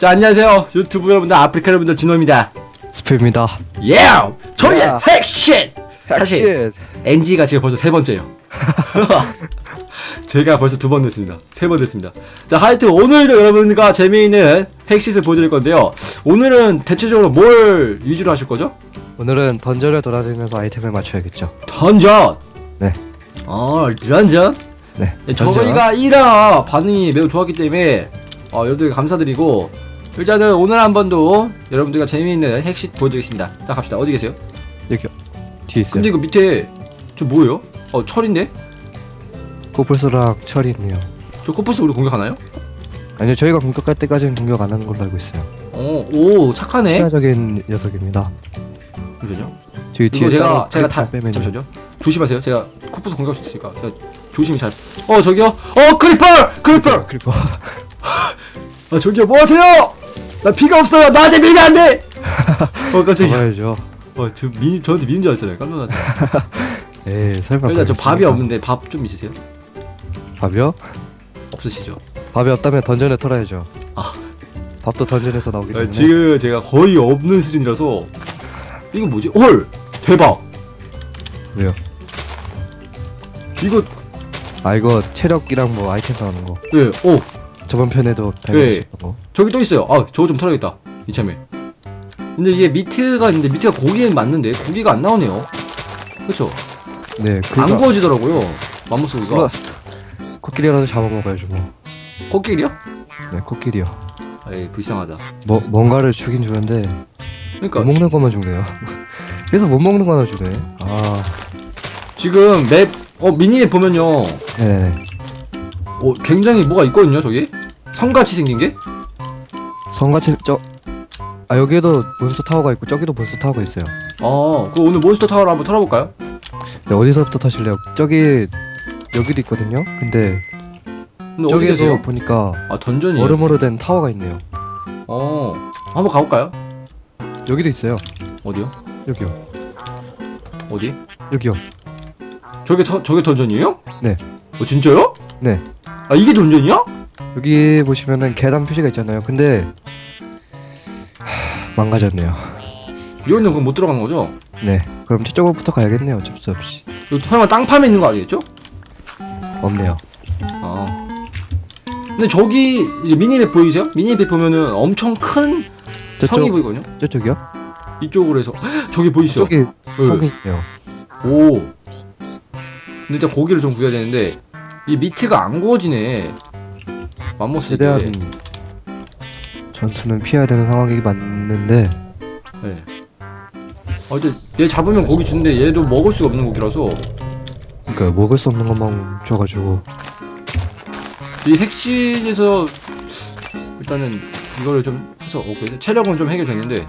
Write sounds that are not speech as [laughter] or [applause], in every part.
자 안녕하세요 유튜브 여러분들 아프리카 여러분들 진호입니다 스프입니다. 예 저희의 야. 핵신 사실 NG가 지금 벌써 세 번째예요 [laughs] 제가 벌써 두 번 됐습니다 세 번 됐습니다 자 하여튼 오늘도 여러분과 재미있는 핵시을 보여드릴 건데요 오늘은 대체적으로 뭘 위주로 하실 거죠? 오늘은 던전을 돌아다니면서 아이템을 맞춰야겠죠. 던전 네. 어 던전 네. 네, 던전. 저희가 1화 반응이 매우 좋았기 때문에 어, 여러분들께 감사드리고 일단은 오늘 한 번도 여러분들과 재미있는 핵시 보여드리겠습니다 자 갑시다 어디 계세요? 여기 뒤에 있어요. 근데 이거 밑에 저 뭐예요? 어 철인데? 코뿔소랑 철이 있네요. 저 코뿔소 우리 공격하나요? 아니요 저희가 공격할 때까지는 공격 안 하는 걸로 알고 있어요. 어, 오 착하네 친화적인 녀석입니다. 잠시만요 저희 뒤에 제가 따로 제가 다 빼면요. 잠시만요 조심하세요 제가 코뿔소 공격할 수 있으니까 제가 조심히 잘 어 저기요 어 creeper creeper creeper. [laughs] 아 저기요 뭐 하세요 나 피가 없어요 나한테 밀면 안 돼 [laughs] 어 깜짝이야 잡아야죠. 어저 민 저한테 미는 줄 알았잖아요 깜짝 놀랐잖아요 에이 설마. 일단 저 밥이 그러겠습니까? 없는데 밥 좀 있으세요? 밥이요? 없으시죠? 밥이 없다면 던전에 털어야죠. 아. 밥도 던전에서 나오기 때문에. 아, 지금 제가 거의 없는 수준이라서 이거 뭐지? 헐 대박 왜요? 이거 아 이거 체력이랑 뭐 아이템 나오는 거. 예 오 저번 편에도 네. 발견하셨던 거. 저기 또 있어요 아 저거 좀 털어야겠다 이참에 근데 이게 미트가 있는데 미트가 고기엔 맞는데 고기가 안 나오네요 그쵸? 네. 안 그거 구워지더라고요 맘모스 고기가 플러스 코끼리라도 잡아먹어야죠 뭐. 코끼리요? 네 코끼리요. 에이 불쌍하다 뭐 뭔가를 주긴 주는데 그러니까 못 먹는 것만 주네요. [laughs] 그래서 못 먹는 거 하나 주네. 아, 지금 map 어 minimap 보면요 네. 어 굉장히 뭐가 있거든요 저기 성같이 생긴 게 성같이 저. 아 여기에도 monster tower가 있고 저기도 monster tower가 있어요. 어, 그 오늘 monster tower를 한번 털어볼까요? 네, 어디서부터 터실래요? 저기 여기도 있거든요. 근데 근데 계세요? 보니까 아 던전이에요. 얼음으로 된 타워가 있네요. 어, 한번 가볼까요? 여기도 있어요. 어디요? 여기요. 어디? 여기요. 저게 저, 저게 던전이에요? 네. 어 진짜요? 네. 아 이게 던전이야? 여기 보시면은 계단 표시가 있잖아요. 근데 하, 망가졌네요. 이거는 그럼 못 들어가는 거죠? 네. 그럼 저쪽으로부터 가야겠네요. 어쩔 수 없이. 이거 설마 땅 파면 있는 거 아니겠죠? 없네요. 아. 근데 저기 이제 미니맵 보이세요? 미니맵 보면은 엄청 큰 성이 저쪽 보이거든요. 저쪽이요? 이쪽으로 해서 헉, [gasps] 저기 보이시죠? 저기 성이 있네요. 오. 근데 일단 고기를 좀 구해야 되는데 이 미트가 안 구워지네. 맘모스 최대한. 전투는 피해야 되는 상황이 맞는데 네. 아, 근데 얘 잡으면 고기 주는데 얘도 먹을 수가 없는 고기라서 그러니까 먹을 수 없는 것만 줘가지고 이 핵심에서 일단은 이거를 좀 해서 어, 그래서 체력은 좀 해결됐는데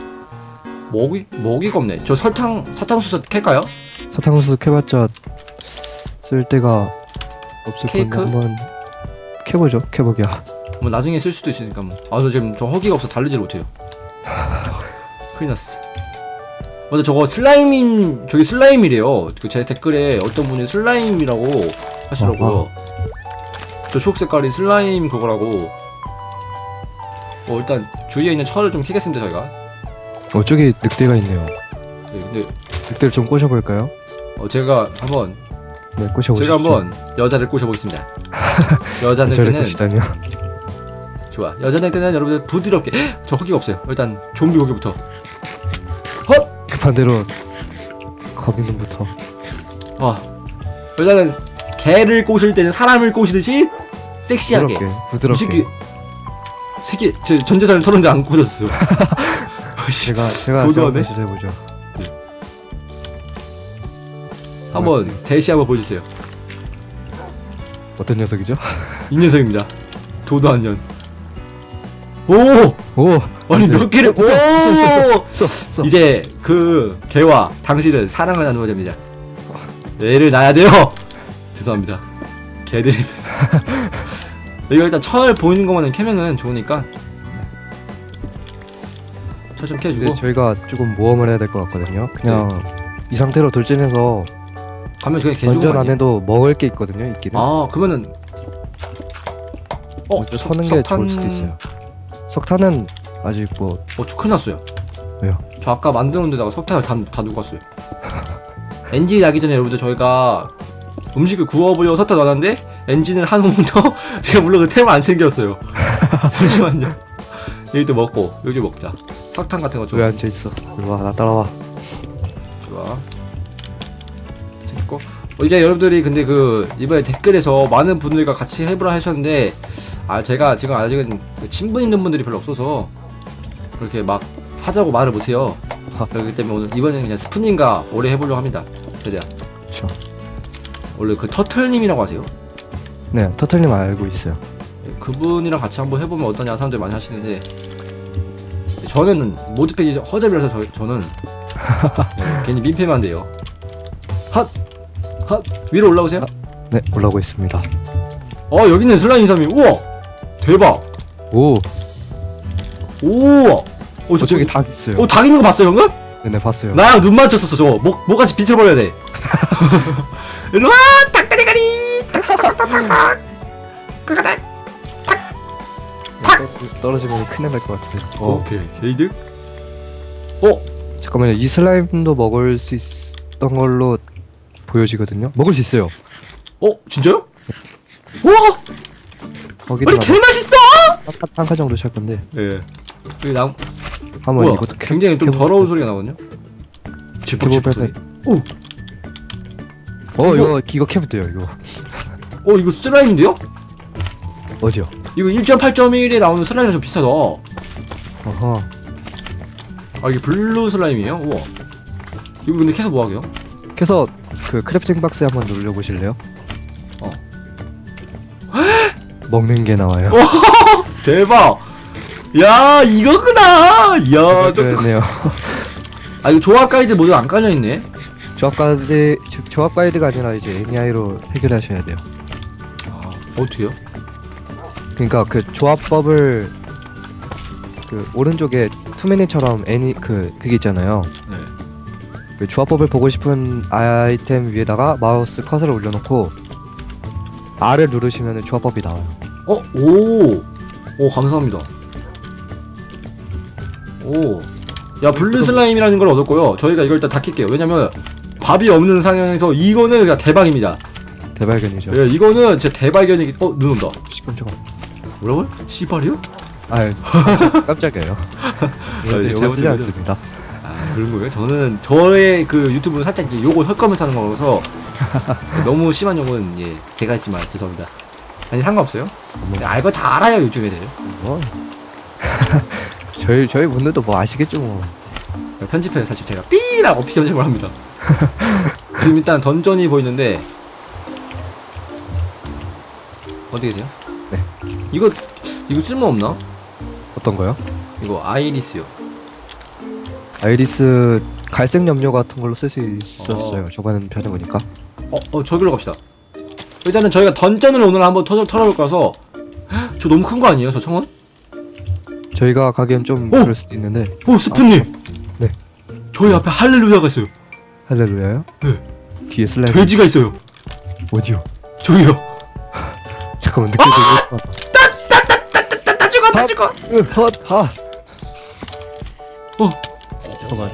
먹이 먹이가 없네. 저 설탕 사탕수수 캘까요? 사탕수수 캐봤자 쓸 데가 없을? 건데 한번 캐보죠 캐보기야 뭐 나중에 쓸 수도 있으니까 뭐. 아, 저 지금 저 허기가 없어 달리질 못해요. [laughs] 큰일 났어. 맞아, 저거 슬라임, 저기 슬라임이래요. 그 제 댓글에 어떤 분이 슬라임이라고 하시더라고요. 저 초록 색깔이 슬라임 그거라고. 어, 일단 주위에 있는 철을 좀 캐겠습니다, 저희가. 어 저기 늑대가 있네요 네, 근데 늑대를 좀 꼬셔볼까요? 어, 제가 한번 네 꼬셔보시죠 제가 한번 여자를 꼬셔보겠습니다. [laughs] 여자 늑대는 꼬시다니요 좋아. 여자 늑대는 여러분들 부드럽게. [gasps] 저 허기가 없어요. 일단 좀비 고기부터. 헛! 급한 대로 거미눈부터 아 여자는 개를 꼬실 때는 사람을 꼬시듯이 섹시하게. 부드럽게 이 부드럽게. 새끼 새끼 제 전재산을 털었는데 안 꼬셨어요? [laughs] 제가 제가 도도하네. 제가 해보죠. 한번 대시 한번 보여주세요 어떤 녀석이죠? 이 녀석입니다. 도도한 년. 오! 오! 아니 네. 몇 개를 써, 오! 써, 써. 이제 그 개와 당신은 사랑을 나누어야 됩니다. 애를 낳아야 돼요. 죄송합니다. 개들이 [laughs] 이거 일단 철 보이는 것만 캐면은 좋으니까. 철 좀 캐주고. 저희가 조금 모험을 해야 될 것 같거든요. 그냥 이 상태로 돌진해서 가면 그냥 개 죽은 던전 거 아니에요? 안에도 먹을 게 있거든요 있기는 아 그러면은 어 먼저 서는 게 좋을 수도 있어요 석탄은 아직 뭐 어, 저 큰일 났어요. 왜요? 저 아까 만드는 데다가 석탄을 다, 다 녹았어요. [laughs] 엔진이 나기 전에 여러분들 저희가 음식을 구워보려고 석탄 넣었는데 엔진을 한 후부터 [laughs] 제가 물론 그 템을 안 챙겼어요. [laughs] 잠시만요. 여기도 먹고 여기 먹자. 석탄 같은 거 좀. 왜 앉아 있어? 이리 와, 나 따라와. 좋아. 어, 이제 여러분들이 근데 그 이번에 댓글에서 많은 분들과 같이 해보라 하셨는데 아 제가 지금 아직은 그 친분 있는 분들이 별로 없어서 그렇게 막 하자고 말을 못해요. 하. [laughs] 그렇기 때문에 오늘 이번에는 그냥 스프님과 오래 해보려고 합니다. 최대한. 그렇죠. 원래 그 터틀님이라고 하세요. 네, 터틀님 알고 있어요. 예, 그분이랑 같이 한번 해보면 어떠냐 사람들이 많이 하시는데 저는 모드팩이 허접이라서 저, 저는 예, [laughs] 괜히 민폐만 돼요. 핫! 핫! 위로 올라오세요. 네, 올라오고 있습니다. 어 여기 있는 슬라임 인삼이 우와 대박 오, 우와 어, 저, 저쪽에 닭 있어요. 어, 닭 있는 거 봤어요 방금? 네네 봤어요. 나랑 눈 맞췄었어 저거 목, 목같이 비춰버려야 돼 일로 와 닭다리가리 떨- 떨어지면 큰일 날 것 같은데. 어, 오케이 게이득 어? 잠깐만요. 이 슬라임도 먹을 수 있던 걸로 보여지거든요. 먹을 수 있어요. 어? 진짜요? 우와 거기다가 우리 개맛있어 한칸 정도 찰 건데 예 여기 나 한번 이것도 캐- 굉장히 좀 더러운 소리가 나거든요 지퍽지퍽 소리 캐보면은- 어 이거 이거 캐면 돼요 이거 [laughs] 어 이거 slime인데요? 어디요? 이거 1.8.1에 나오는 slime이랑 좀 비슷하다 어허 아 이게 blue slime이에요? 우와 이거 근데 캐서 뭐하게요? 그래서 그 crafting box에 한번 눌려 보실래요? 어. [gasps] 먹는 게 나와요. [laughs] 대박 야 이거구나 이야 또- 그러네요. 아 이거 조합 가이드 모두 안 깔려 있네 조합 가이드 조- 조합 가이드가 아니라 이제 NEI로 해결하셔야 돼요. 아 어떻게요? 그러니까 그 조합법을 그 오른쪽에 투미니처럼 애니 그 그게 있잖아요. 네. 그 조합법을 보고 싶은 아이템 위에다가 마우스 커서를 올려놓고 R을 누르시면 조합법이 나와요. 어? 오! 오 감사합니다 오. 야 blue slime이라는 걸 얻었고요 저희가 이걸 일단 다 캘게요 왜냐면 밥이 없는 상황에서 이거는 그냥 대박입니다 대발견이죠. 예, 이거는 진짜 대발견이기 어? 눈 온다 시끄러워. 뭐라고요? 씨발이요? 아 깜짝이에요. 이제 이거 쓰지? 않습니다. 아 그런 거예요? 저는 저의 그 유튜브는 살짝 이제 욕을 헐거면서 하는 거라서 [laughs] 너무 심한 욕은 예 제가 했지만 죄송합니다 아니 상관없어요 네, 아 이거 다 알아요 요즘 애들 뭐 [laughs] 저희 저희 분들도 뭐 아시겠죠 뭐. 편집해서 사실 제가 삐라고 피편집을 합니다 [laughs] 지금 일단 던전이 보이는데 어디 계세요? 네. 이거 이거 쓸모 없나? 어떤 거요? 이거 아이리스요 아이리스 갈색 염료 같은 걸로 쓸 수 있었어요. 어. 저번에 편해 보니까. 어, 어 저기로 갑시다 일단은 저희가 던전을 오늘 한번 털어, 털어볼 거라서 헉, 저 너무 큰 거 아니에요 저 청원? 저희가 가기엔 좀 어! 그럴 수도 있는데 오 스프님 네. 저희 앞에 할렐루야가 있어요 할렐루야요? 네. 뒤에 슬라임 돼지가 있어요 어디요? 저기요 잠깐만 느껴지고 나 죽어 나 죽어 헛 하. 어. 잠깐만.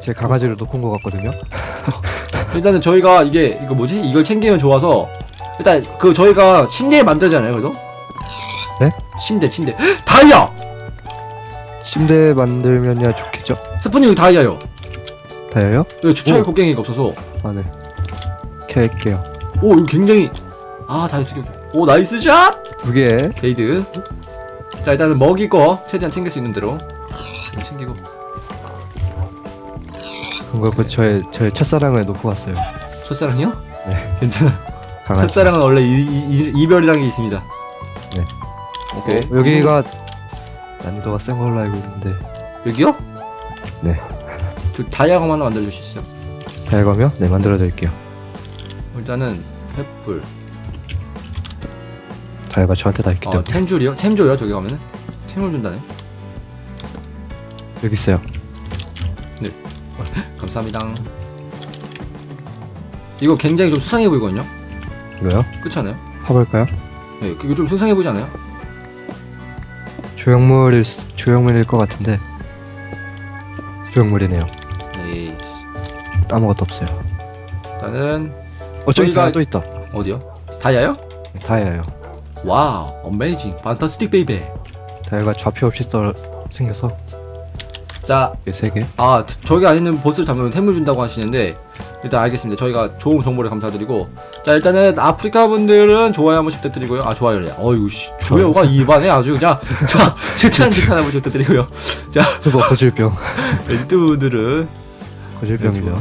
제 강아지를 놓고 온 것 같거든요. [laughs] 일단은 저희가 이게 이거 뭐지 이걸 챙기면 좋아서 일단 그 저희가 침대 만들잖아요 그래도 네? 침대 침대 헉, 다이아 침대 만들면야 좋겠죠? 스프님 여기 다이아요 다요? 여기 주차할 오. 곡괭이가 없어서 아 네. 캘게요. 오 이거 굉장히 아 다이아 두 개 오 nice shot 두 개. 게이드 자 일단은 먹이 거 최대한 챙길 수 있는 대로 좀 챙기고 그거 그 저의 저의 첫사랑을 놓고 왔어요. 첫사랑이요? 네. [laughs] 괜찮아 강아지. 첫사랑은 원래 이, 이, 이, 별이란게 있습니다 네. 오케이 어, 여기가 난이도가 센 걸로 알고 있는데 여기요? 네. 저 다이아검 하나 만들어 주실 수 있어요? 가면 네 만들어 드릴게요. 일단은 횃불 다이가 저한테 다 있기 어, 때문에 템줄이요? 템줘요 저기 가면은? 템을 준다네 여기 있어요. 감사합니다 이거 굉장히 좀 수상해 보이거든요? 이거요? 그렇지 않아요? 파볼까요? 네 그거 좀 수상해 보이지 않아요? 조형물일 수- 조형물일 것 같은데 조형물이네요. 에이 아무것도 없어요. 일단은 어 저기 저희가- 다또 있다. 어디요? 다이아요? 다이아요. wow amazing fantastic baby 다이아가 좌표 없이 떨 생겨서 자 세 개. 아, 트- 저희가 아니는 보스를 잡으면 템을 준다고 하시는데 일단 알겠습니다. 저희가 좋은 정보를 감사드리고 자 일단은 아프리카 분들은 좋아요 한 번씩 부탁드리고요. 아 좋아요래. 어이구 씨 좋아요가 입안에 아주 그냥 [laughs] 자 칭찬 칭찬 한 번씩 부탁드리고요. 자 저거 거질병. 유튜브 분들은 거질병이죠.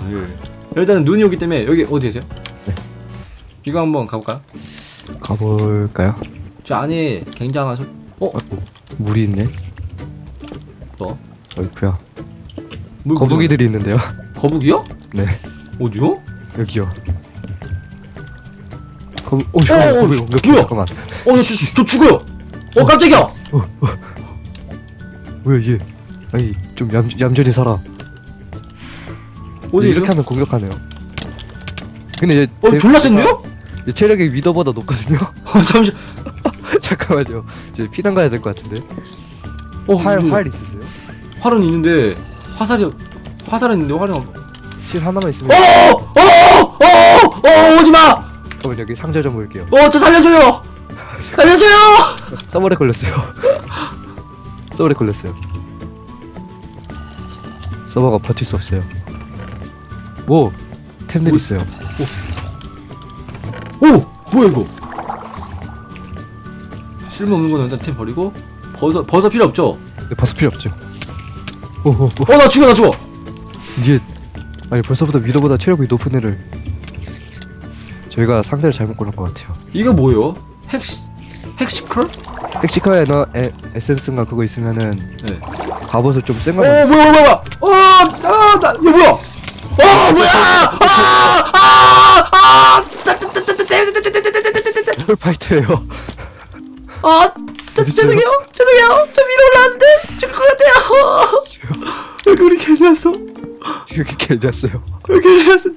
일단은 눈이 오기 때문에 여기 어디 계세요? 네. 이거 한번 가볼까요? 가볼까요? 저 안에 굉장한 소... 어? 아이고, 물이 있네. 뭐? 어이구야. 물 거북이들이 있는데요. 거북이요? 네. 어디요? 여기요. 거북. 오 잠깐만. 어, 어, 거북이 씨, 몇 뭐야? 잠깐만. 어, 저, 죽어요! 어, 깜짝이야! 뭐야 얘? 아니 좀 얌, 얌전히 살아. 어디 이렇게 하면 공격하네요. 근데 얘 어, 제- 졸라 센데요? 얘 체력이 위더보다 높거든요. [laughs] 어, 잠시 [laughs] 잠깐만요. 이제 피난 가야 될 것 같은데. 어, 활, 무슨- 활 있으세요? 활은 있는데 화살이 화살은 있는데 활이 없. 실 하나만 어! 있으면. 어! 어! 어! 오지 마! 잠깐만 여기 상자 좀 볼게요. 어, 저 살려줘요! 살려줘요! [laughs] 서버에 걸렸어요. [laughs] 서버에 걸렸어요. 서버가 버틸 수 없어요. 뭐 템들 뭐- 있어요. 오! 뭐야 이거? 쓸모없는 거는 일단 템 버리고 버섯 버섯 필요 없죠? 근데 벌써 필요 없죠. 어, 나 죽어, 나 죽어. 이게 아니 벌써부터 위도보다 체력이 높은 애를 저희가 상대를 잘못 고른 것 같아요. 이거 뭐예요? 핵시 핵시컬? 엑시카에 너 에, 에센스인가 그거 있으면은 네. 갑옷을 좀센 어, 거. 뭐야, 뭐야, 뭐야? 어, 아, 나 이거 뭐야? 어, 뭐야? 아! 아! 아! 파이트예요. 아, 저, 어딨어요? 죄송해요, 죄송해요. 저 위로 올라왔는데 죽을 것 같아요. 여기 우리 괜히 왔어. 이렇게 괜찮았어요. 여기 왔어.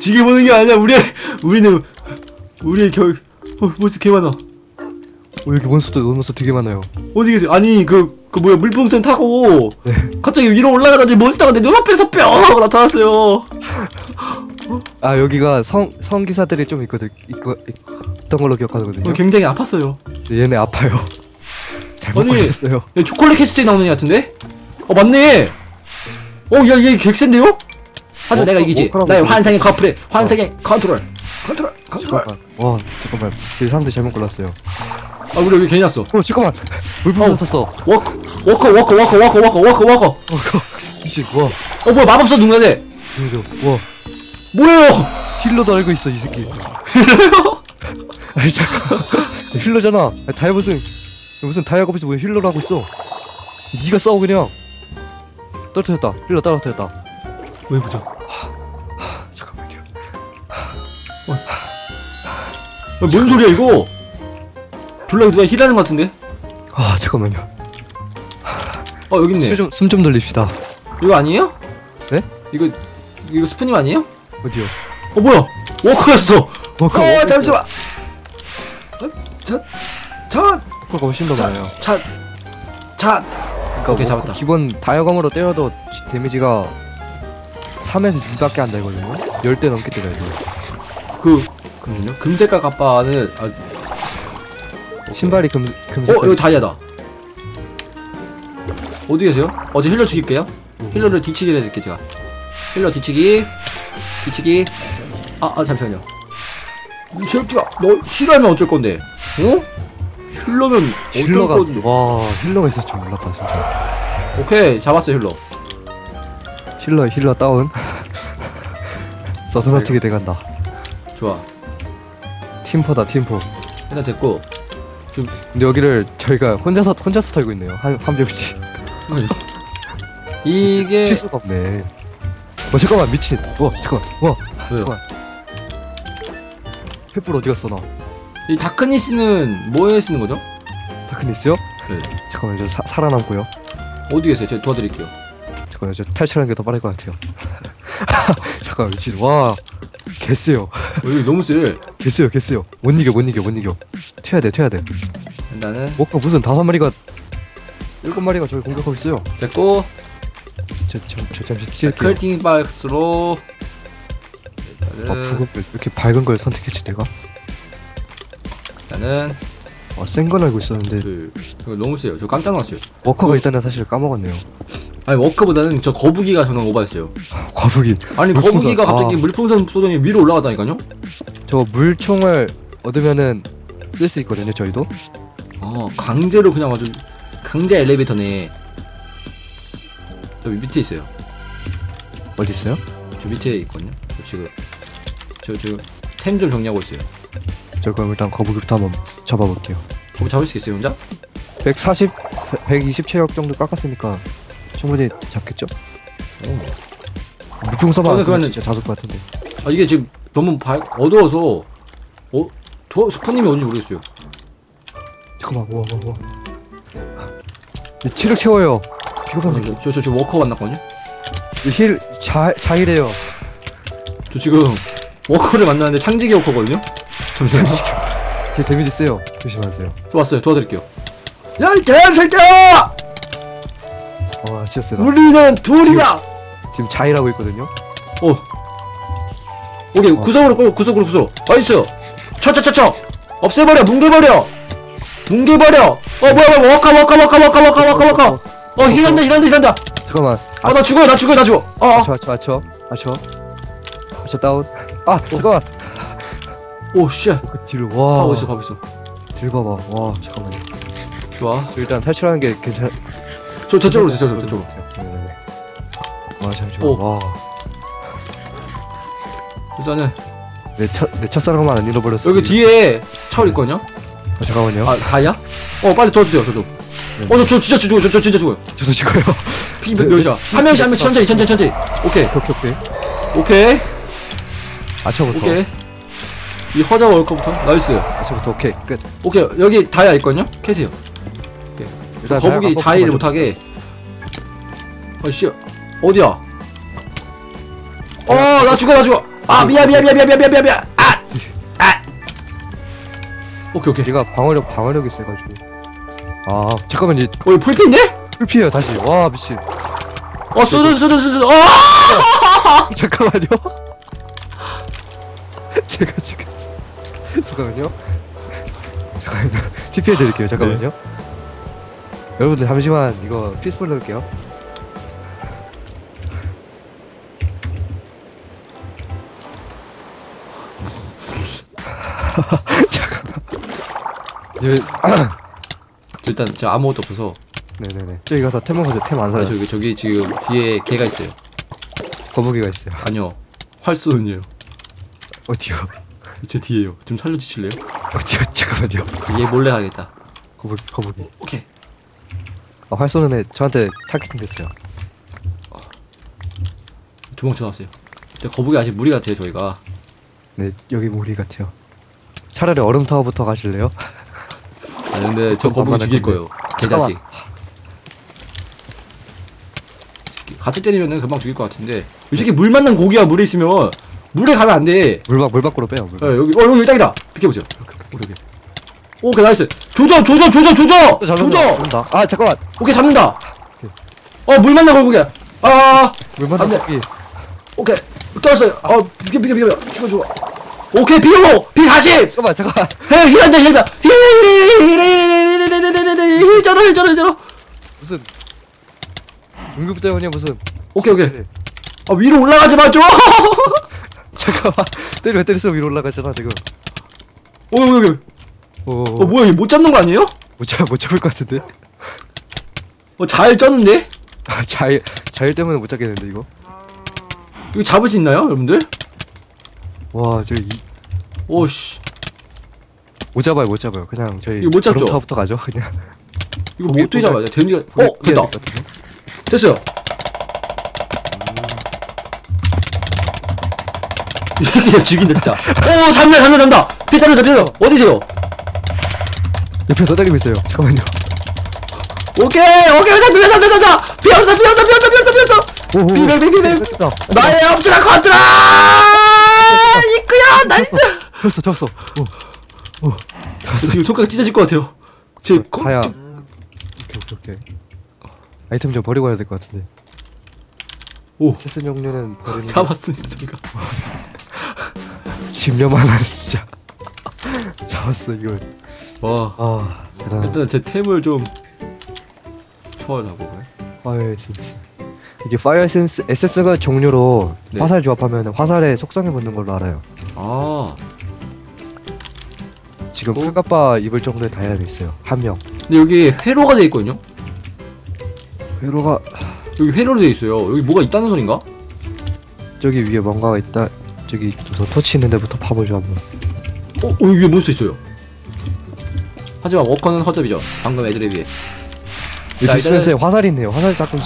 지게 보는 게 아니야. 우리 우리는 우리의 겨 어, 모습 개 많아. 어, 여기 몬스터 몬스터 되게 많아요. 어디 계세요? 아니 그, 그 뭐야 물풍선 타고 네. 갑자기 위로 올라가더니 몬스터가 내 눈앞에서 뿅 하고 나타났어요. 아 여기가 성 성기사들이 좀 있거든. 있고 있던 걸로 기억하거든요. 어, 굉장히 아팠어요. 얘네 아파요. 잘못 아니, 걸렸어요. 여기 초콜릿 캐스트에 나오는 애 같은데? 어 맞네. 어야얘 객센데요? 하지만 어, 내가 이기지. 어, 그럼 나의. 환상의 커플의 환상의 컨트롤. 컨트롤. 컨트롤. 잠깐만. 와 잠깐만. 이 상대 잘못 골랐어요. 아 우리 여기 괜히 왔어. 어 잠깐만. 물풍선 어. 샀어. 워커 워커 워커 워커 워커 워커 워커 워커. 어 그거. 미친 와. 어 뭐야 마법사 누구네? 이거 와. 뭐예요? 힐러도 알고 있어 이 새끼. 아니 잠깐. 힐러잖아. 아니, 다이아 무슨 무슨 다이아가 무슨 왜 힐러를 하고 있어? 네가 싸워 그냥. 떨어뜨렸다. 힐러 떨어뜨렸다. 왜 보자. 잠깐만요. 아, 뭔 소리야 이거? 졸라 누가 힐하는 것 같은데? 아 잠깐만요. 어 여기 있네. 숨좀 좀 돌립시다. 이거 아니에요? 네? 이거 이거 스프님 아니에요? 어디요? 어 뭐야? 워커였어. 워커. 어 잠시만. 어, 자, 자, 워커가 훨씬 더 자, 많아요. 자, 자. 그러니까 오케이, 워커 잡았다. 기본 다이아검으로 때려도 데미지가 3에서 2밖에 안 되거든요. 10대 넘게 때려야 돼요. 그 그럼요. 금색깔 갑바는 아, 신발이 금 금색. 어 여기 다이아다. 어디 계세요? 어제 healer 죽일게요. healer를 뒤치기를 해드릴게 제가. healer 뒤치기, 뒤치기. 아, 아 잠시만요. 이 새끼야, 너 healer면 어쩔 건데? 어? healer면 healer가 건데? 와 healer가 있을 줄 몰랐다 진짜. 오케이 잡았어 healer. healer healer down. [laughs] 서든어택이 돼간다. 좋아. 팀포다 팀포. 일단 됐고. 근데 여기를 저희가 혼자서 혼자서 털고 있네요. 한 한 명씩. 이게 칠 수가 없네. 어 잠깐만 미친. 와 잠깐만. 와 왜요? 잠깐만. 횃불 어디 갔어 나? 이 다크니스는 뭐에 쓰는 거죠? 다크니스요? 네. 잠깐만 저 사, 살아남고요. 어디 계세요? 제가 도와드릴게요. 잠깐만 저 탈출하는 게 더 빠를 것 같아요. [laughs] 잠깐 미친, 와, 개쎄요. 어, 여기 너무 쎄. 개쎄요, 개쎄요. 못 이겨, 못 이겨, 못 이겨. 튀어야 돼, 튀어야 돼. 나는 뭐가 그 무슨 다섯 마리가 일곱 마리가 저를 공격하고 있어요. 됐고. 저, 저, 저 잠시 치울게요. 클팅 박스로. 아, 붉은 이렇게 밝은 걸 선택했지 내가? 일단은 아, 센건 알고 있었는데. 그, 둘 너무 세요. 저 깜짝 놀랐어요. 워커가 일단은 사실 까먹었네요. 아니 워커보다는 저 거북이가 저는 오바했어요. 거북이. 아니 물풍선. 거북이가 갑자기 아. 물풍선 쏘더니 위로 올라가다니까요? 저 물총을 얻으면은 쓸 수 있거든요 저희도. 아 강제로 그냥 아주 강제 엘리베이터네 저기 밑에 있어요. 어디 있어요? 저 밑에 있거든요. 저 지금 저 지금 템 좀 정리하고 있어요. 저 그럼 일단 거북이부터 한번 잡아볼게요. 거북 잡을 수 있어요, 혼자? 140, 120 체력 정도 깎았으니까 충분히 잡겠죠? 어. 무충 써봐. 저는 그러면- 진짜 잡을 것 같은데. 아 이게 지금 너무 바... 어두워서 어? 저 스프님이 언제 모르겠어요. 잠깐만, 우와, 우와, 우와. 이 체력 채워요. 비겁한 새끼. 저저 저, 지금 워커 만났거든요. 이 힐, 자, 자이래요. 저 지금 워커를 만났는데 창직이 워커거든요. 잠시만요. 아, 제 데미지 세요. 조심하세요. 좋았어요. 도와드릴게요. 야, 개새끼야! 와, 진짜 세다. 우리는 둘이다! 지금 자일하고 있거든요. 어. 오케이, 어. 구석으로 끌고, 구석으로, 구석. 아이스. 쳐쳐쳐쳐! 없애버려! 뭉개버려! 뭉개버려! 어, 뭐야, 뭐야, 워카, 워카, 워카, 워카, 워카, 워카, 워카! 어, 힐한다, 힐한다, 힐한다! 잠깐만. 아, 나 죽어, 나 죽어, 나 죽어! 어, 맞춰, 맞춰, 맞춰. 맞춰. 다운. 아, 잠깐만. 오쉣. 그 뒤를 와. 가고 있어 가고 있어. 길 봐봐. 와 잠깐만요. 좋아. 일단 탈출하는 게 괜찮 저 저쪽으로 네, 네, 저쪽으로 네, 저쪽으로. 네네네. 와잘 좋아 오. 와. 일단은 내, 첫, 내 첫사랑만 안 잃어버렸어 여기 뒤에 철 있거든요? 아, 잠깐만요. 아 다이아? 어 빨리 도와주세요 저도. 어저 진짜 죽어요 저, 저 진짜 죽어요. 저도 죽어요. 피 네, 몇이야? 한 명씩 한 명씩 천천히 천천히. 천천히 오케이 오케이 오케이. 오케이. 아차부터. 오케이. 아, 이 허자 walker부터? nice. 아침부터 오케이 끝. 오케이 여기 다이아 있거든요? 캐세요. 오케이. 그 일단 거북이 자이를 못하게. 어, 아씨 어디야? 어 나 죽어 나 죽어. 아 미야 미야 미야 미야 미야 미야 미야 미야 아! 아! 오케이 오케이. 얘가 방어력 방어력이 세가지고. 아 잠깐만 얘 어, 이거 풀피인데? 풀피에요 다시. 와 미친. 어 쏘든 쏘든 쏘든 어! [laughs] 잠깐만요. [laughs] 제가 지금 잠깐만요. 잠깐만요. TP 해드릴게요. 잠깐만요. 네. 여러분들 잠시만 이거 피스볼 넣을게요. [laughs] 잠깐만. 일단 저 아무것도 없어서 네네네. 저기 가서 템 먹어서 템안 사요. 저기 저기 지금 뒤에 개가 있어요. 거북이가 있어요. 아니요 활쏘는요. 어디요? 제 뒤에요. 좀 살려주실래요? 어디요? 잠깐만요. 얘 몰래 하겠다. 거북이, 거북이. 어, 오케이. 아, 활 쏘는 애 저한테 targeting 됐어요. 도망쳐 나왔어요. 근데 거북이 아직 무리 같아요, 저희가. 네, 여기 무리 같아요. 차라리 얼음 타워부터 가실래요? 아, 근데 저 거북이 죽일 거예요. 개자식. 같이 때리면은 금방 죽일 것 같은데. 이 새끼 물 만난 고기야, 물에 있으면. 물에 가면 안 돼. 물밖 물 밖으로 빼요. 물. 어, 여기 어 여기 딱이다. 비켜보세요. 오케이 오케이. nice. 조져 조져 조져 조져. 조져. 잡는다. 아 잠깐만. 오케이 잡는다. 어 물 만나 결국에. 아. 물 만나 안 돼. 오케이 떴어요. 어 비켜 비켜 비켜 죽어 죽어. 오케이 비고 비 다시. 잠깐만 잠깐만. 해 힐한다 힐한다 힐힐힐힐힐힐힐힐힐힐 저러 힐 저러 힐 저러. 무슨 응급 대원이야 무슨. 오케이 오케이. 아 위로 올라가지 마 좀. [laughs] 잠깐만 때려 때렸으면 위로 올라가잖아 지금 어 여기 여기 어, 어 뭐야 이 못 잡는 거 아니에요? 못, 잡, 못 잡을 것 같은데 어잘 쪘는데? [laughs] 아, 자일 자일 때문에 못 잡겠는데 이거 이거 잡을 수 있나요 여러분들? 와저못 오씨 잡아요 못 잡아요 그냥 저희 이거 못 잡죠? 부터 가죠 그냥 이거 뭐 어떻게 잡아야 돼? 데미지가 어 됐다? 됐어요 이 새끼 진짜 죽인다 진짜. 오 잡냐 잡냐 잡다. 피타르 잡냐 어디세요? 옆에서 때리고 있어요. 잠깐만요. 오케이 오케이 잡다 잡다 잡다 잡다 비었어 비었어 비었어 비었어 비었어. 비벼. 됐다 나의 엄청난 컨트롤 이끄야 nice. 잡았어 잡았어 오오 저 지금 손가락 찢어질 것 같아요. 제 거- 가야 저- 오케이 오케이 오케이. 아이템 좀 버리고 가야 될 것 같은데. 오. 세슨 종류는 버리는 [laughs] 게 잡았습니다 저희가 집념 하나 진짜. [laughs] 잡았어 이걸. 와 아 대단. 일단 제 템을 좀 초월하고 fire essence. 이게 fire essence essence가 종류로 네. 화살 조합하면 화살에 속성이 붙는 걸로 알아요. 아 지금 어? full갑빠 입을 정도의 다이아가 있어요. 한 명. 근데 여기 회로가 돼 있거든요 회로가 여기 회로로 돼 있어요 여기 뭐가 있다는 소린가? 저기 위에 뭔가가 있다. 저기 우선 torch 있는 데부터 파보죠 한번. 어, 어 여기 몬스터 있어요 하지만 워커는 허접이죠 방금 애들에 비해 이 자, dispenser에 화살이 있네요. 화살 거예요.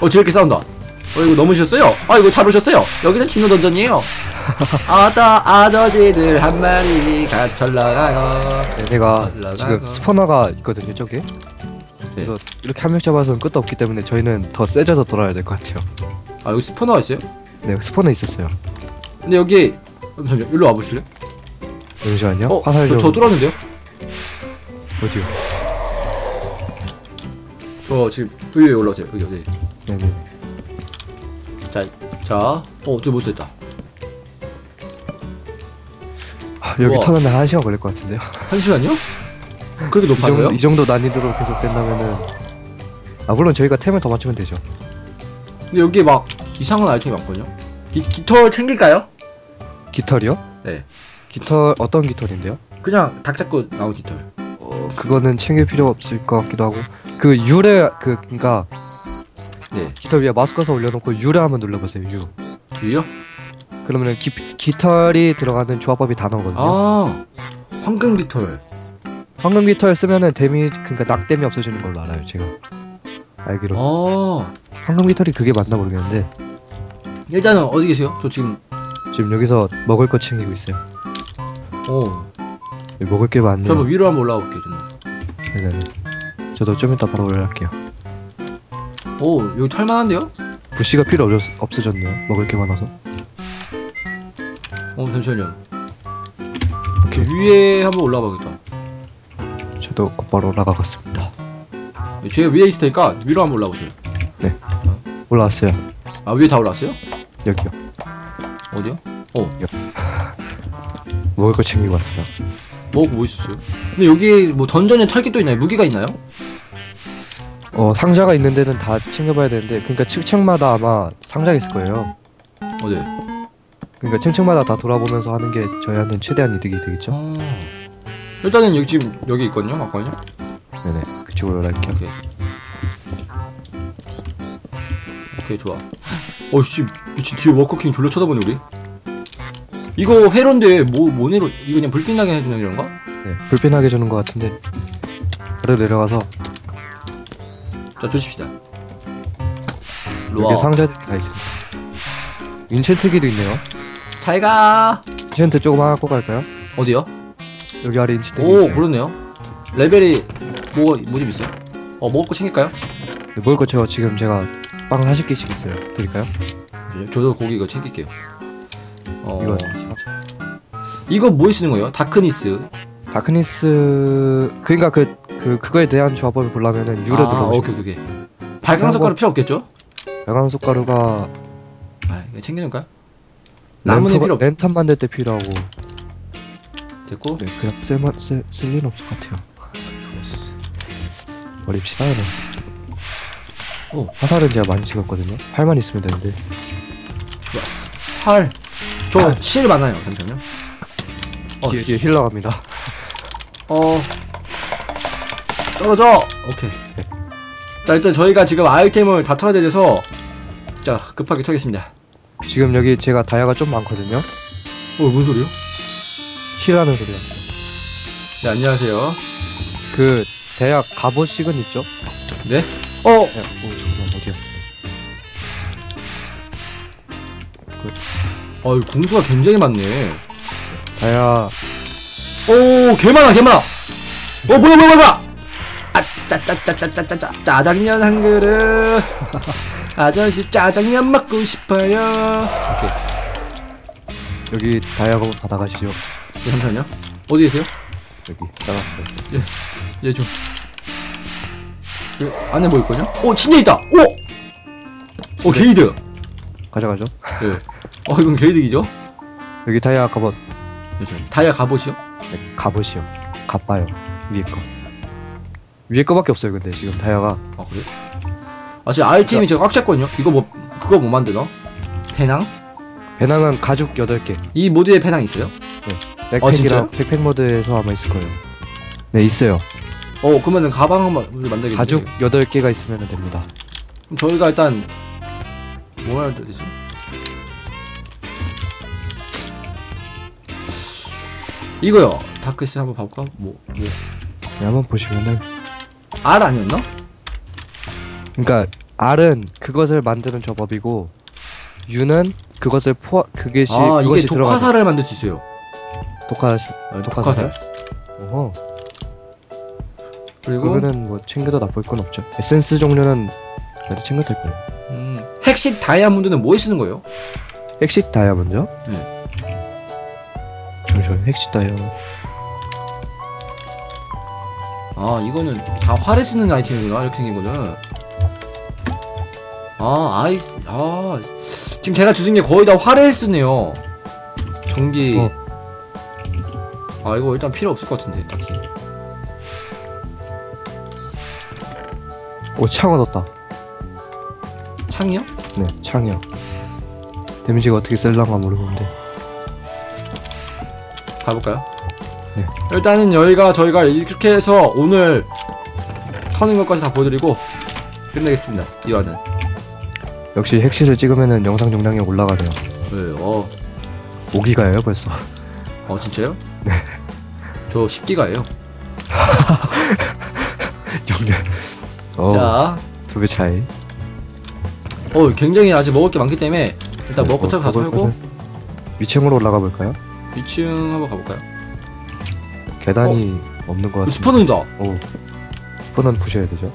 어 지렇게 싸운다 어 이거 넘으셨어요? 아 이거 잘 오셨어요 여기는 진호 던전이에요 [laughs] 아따 아저씨들 한 마리 갇혀 나가요 얘네가 올라가고. 지금 spawner가 있거든요 저게. 그래서 이렇게 한 명 잡아서는 끝도 없기 때문에 저희는 더 세져서 돌아야 될 것 같아요. 아 여기 스포너가 있어요? 네 스포너 있었어요. 근데 여기 잠시만요 일로 와보실래요? 잠시만요. 어? 화살 저, 좀저 뚫었는데요? 어디요? 저 지금 여기 올라오세요 여기 여기 네네. 자, 어, 저기 몬스터 있다 아, 여기 우와. 터는데 한 시간 걸릴 것 같은데요. 한 시간이요? 그렇게 이 정도 높아요? 이 정도 난이도로 계속 된다면은 아 물론 저희가 템을 더 맞추면 되죠. 근데 여기 막 이상한 아이템이 많거든요 기, 깃털 챙길까요? 깃털이요? 네 깃털 어떤 깃털인데요? 그냥 닭 잡고 나온 깃털 어 그거는 챙길 필요 없을 것 같기도 하고 그 유래 그 그니까 네 깃털 위에 마스크서 올려놓고 유래 한번 눌러보세요 유. 유요? 그러면은 기, 깃털이 들어가는 조합법이 다 나오거든요. 아 황금 깃털 황금 깃털 쓰면은 데미 그러니까 낙뎀이 없어지는 걸로 알아요 제가 알기로. 아 황금 깃털이 그게 맞나 모르겠는데 일단은 어디 계세요? 저 지금 지금 여기서 먹을 거 챙기고 있어요. 어 여기 먹을 게 많네요. 저 한번 위로 한번 올라가 볼게요 저는 네네네. 저도 좀 이따 바로 올라갈게요. 오 여기 털만한데요? 부시가 필요 없, 없어졌네요. 먹을 게 많아서. 어 잠시만요 오케이. 위에 한번 올라가 봐야겠다 저도 곧바로 올라가겠습니다. 제가 위에 있을 테니까 위로 한번 올라오세요 올라왔어요. 아 위에 다 올라왔어요? 여기요. 어디요? [laughs] 먹을 거 챙기고 왔어요. 뭐, 뭐 있었어요? 근데 여기 뭐 던전에 털깃도 있나요? 무기가 있나요? 어 상자가 있는 데는 다 챙겨봐야 되는데 그러니까 층층마다 아마 상자가 있을 거예요. 어디? 그러니까 층층마다 다 돌아보면서 하는 게 저희한테는 최대한 이득이 되겠죠. 아... 일단은 여기 지금 여기 있거든요 맞거든요? 네네. 그쪽으로 올라갈게요. 오케이 오케이 좋아 어씨 미친 뒤에 워커킹 졸려 쳐다보네 우리 이거 회로인데 뭐 뭐네로 이거 그냥 불빛나게 해주는 이런가? 네. 불편하게 주는 것 같은데 아래로 내려가서 자 조십시다 여기 상자들이 다 있습니다. enchant기도 있네요. 잘가 enchant 조금 하나 꼭 갈까요? 어디요? 여기 아래 enchant 오. 그렇네요 레벨이 뭐 뭐 좀 있어요? 어 먹을 거 챙길까요? 네, 먹을 거 제가 지금 제가 빵 40개씩 있어요. 드릴까요? 저도 고기 이거 챙길게요 어 이거 이거 뭐에 쓰는 거예요? darkness 다크니스 그러니까 그, 그 그거에 대한 조합을 보려면은 유로 아, 들어오시고 오케이 오케이 발광 석가루 필요 없겠죠? 야간 숟가루가 아 이거 챙겨줄까요? 나무는 필요 없 랜턴 만들 때 필요하고 됐고 네, 그냥 쓸만 쓸, 쓸 일은 없을 것 같아요. 좋았어 버립시다 그냥. 오. 화살은 제가 많이 찍었거든요. 팔만 있으면 되는데 좋았어 활. 저실 많아요 잠시만요 어, 뒤에 뒤에 씨. 힐러 갑니다. 어 떨어져 오케이 자 일단 저희가 지금 아이템을 다 털어야 돼서 자 급하게 털겠습니다 지금 여기 제가 다이아가 좀 많거든요. 어 뭔 소리요? 힐하는 소리가. 네 안녕하세요 그 대학 갑옷식은 있죠? 네? 어 네. 오 어이 궁수가 굉장히 많네 다이아 오개 많아 개 많아 어 뭐야 뭐야 뭐야 아 짜짜짜짜짜짜짜 짜장면 한 그릇 [laughs] 아저씨 짜장면 먹고 싶어요 오케이 여기 다이아 갑옷 받아가시죠. 네, 잠시만요 어디 계세요? 여기 나갔어요. 얘 좀. 그 안에 뭐 있거든요? 오 침대 있다! 오! 오 게이드! 가져가죠. 예. [laughs] 어 이건 게이드기죠? 여기 다이아 갑옷. 다이아 갑옷이요? 네, 갑옷이요. 갑바요. 위에 거. 위에 거밖에 없어요. 근데 지금 다이아가 아 그래? 아 지금 아이템이 제가 꽉 찼거든요? 이거 뭐 그거 뭐 만드나? 배낭? 배낭은 가죽 8개. 이 모드에 배낭 있어요? 백팩이랑 진짜요? 백팩 모드에서 아마 있을 거예요. 네, 있어요. 어 그러면은 가방 한번 만들겠네 가죽 8개가 있으면 됩니다. 그럼 저희가 일단 뭐 해야 되지? 이거요 다크스 한번 봐볼까? 뭐, 뭐 네, 한번 보시면은 R 아니었나? 그러니까 R은 그것을 만드는 조법이고 U는 그것을 포 그것이 아 그것이 이게 들어가는 독화살을 만들 수 있어요 독화 아, 독화살? 어허. 그리고 그거는 뭐 챙겨도 나쁠 건 없죠. 에센스 종류는 그래도 챙겨도 될 거예요. 음, 핵식 다이아몬드는 뭐에 쓰는 거예요? 핵식 다이아몬드요? 네. 핵식 다이아 아 이거는 다 활에 쓰는 아이템이구나 이렇게 생긴 거는 아 아이스 아 지금 제가 주신 게 거의 다 활에 쓰네요 전기 어. 아 이거 일단 필요 없을 것 같은데 딱히 오창 얻었다. 창이요? 네 창이요. 데미지가 어떻게 셀랑가 모르겠는데. 가볼까요? 네. 일단은 여기가 저희가 이렇게 해서 오늘 터는 것까지 다 보여드리고 끝내겠습니다 이화는 역시 핵시를 찍으면은 영상 용량이 올라가네요. 네, 어, 5기가예요 벌써. 어 진짜요? 네 저 10기가예요 용량. [laughs] 어, 자 두 배 차이. 어 굉장히 아직 먹을 게 많기 때문에 일단 네, 먹고 터 어, 가서 가볼 하고 위층으로 올라가 볼까요? 2층 한번 가볼까요? 계단이 없는 것 같은데. 스포는다 오. 스포는 부셔야 되죠.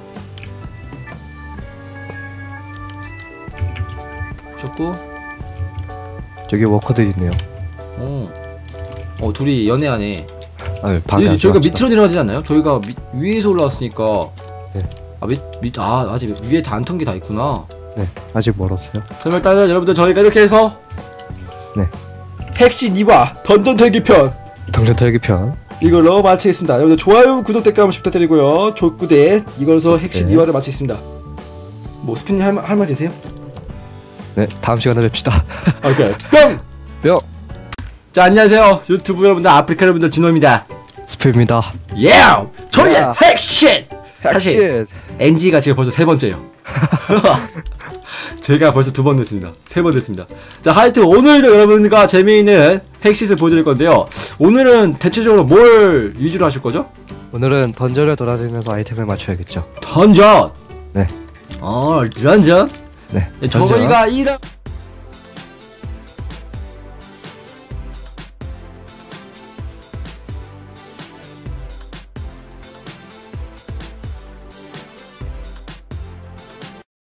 보셨고 저기 워커들 있네요. 어, 어 둘이 연애하네 아, 방에 이- 안 저희가 들어갑시다. 밑으로 내려가지 않나요? 저희가 밑, 위에서 올라왔으니까 네. 아, 밑, 밑, 아, 아직 위에 다안턴게다 있구나 네, 아직 멀었어요. 그럼 일단은 여러분들 저희가 이렇게 해서 네. 핵시 니바 던전 대기 편 당전 털기 편. 이걸로 마치겠습니다 여러분들 좋아요 구독 댓글 한 번씩 부탁드리고요 족구대 이걸로 핵시 네. 니바를 마치겠습니다 뭐 스피님 할말 할 말 계세요? 네, 다음 시간에 뵙시다. [laughs] 오케이 뿅! 뿅! 자 안녕하세요 유튜브 여러분들 아프리카 여러분들 진호입니다 스프입니다. 예! 저희의 야. 핵시! 사실 NG가 지금 벌써 세 번째예요. [laughs] 제가 벌써 두 번 됐습니다. 세 번 됐습니다. 자, 하여튼 오늘도 여러분과 재미있는 핵시스 보여드릴 건데요. 오늘은 대체적으로 뭘 위주로 하실 거죠? 오늘은 던전을 돌아다니면서 아이템을 맞춰야겠죠. 던전! 네. 어, 던전? 네. 네, 던전. 저희가 이런